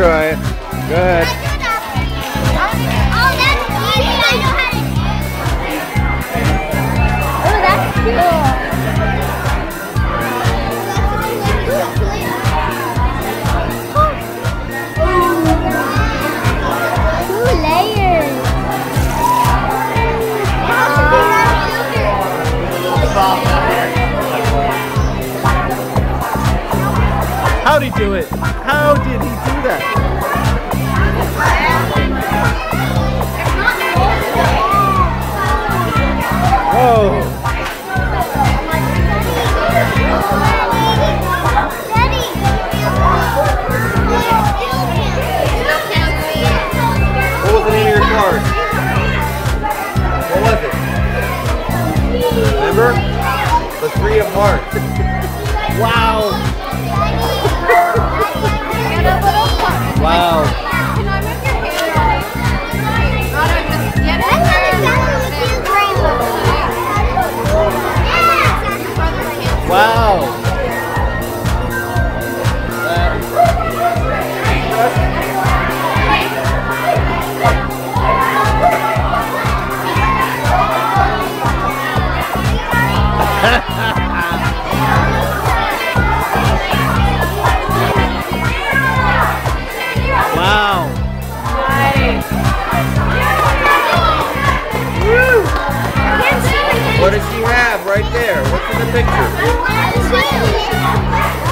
try it. Go ahead. Oh, that's easy. I know how to. Oh, that's cool. Two layers. How'd he do it? How did he do that? Remember? The three of hearts. wow. Wow. Can What does she have right there? What's in the picture?